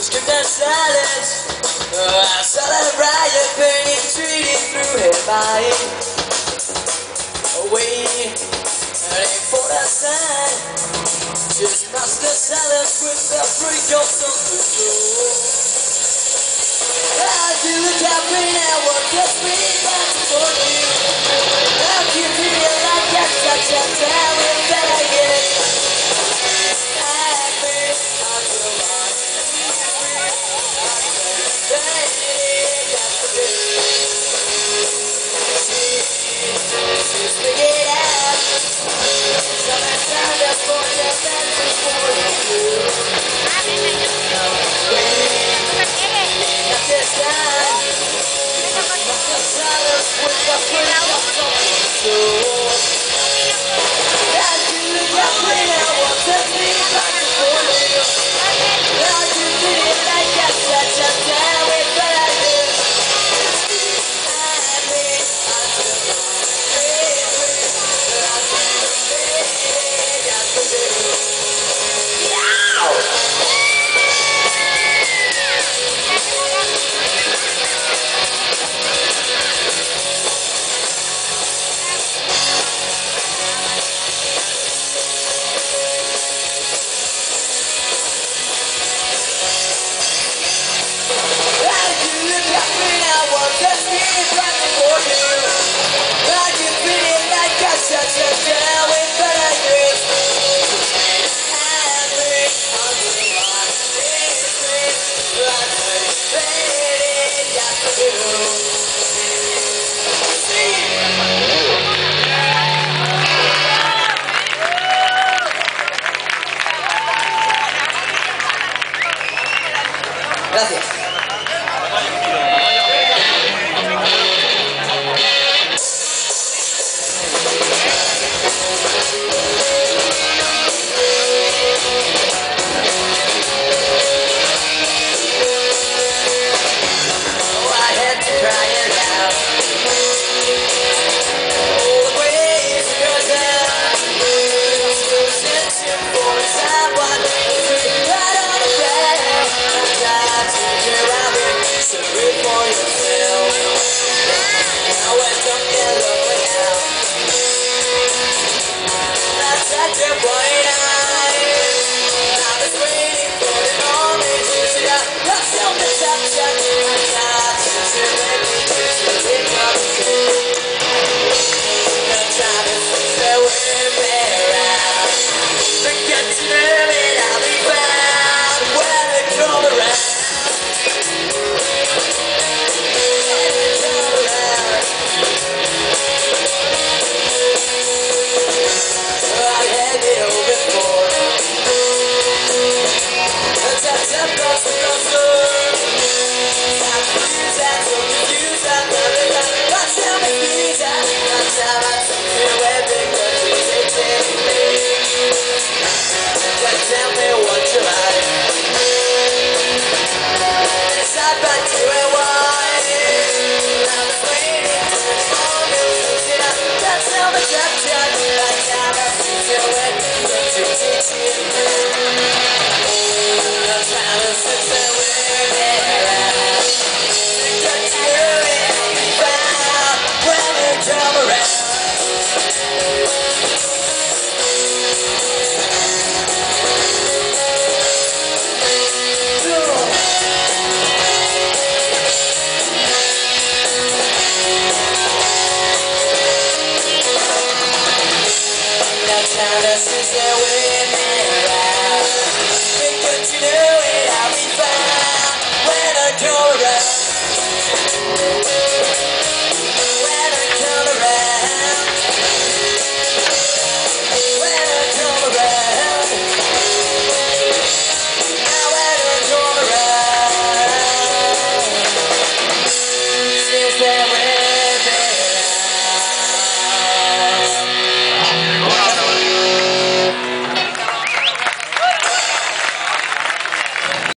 skip that silence. Oh, I saw that riot pain treating through her body. Waiting for that sign. Just cross the silence with the freak of something cool. I do the captain and work gets me back for you. I'll keep you. do. Yeah, That's how this is going out. Think what you know.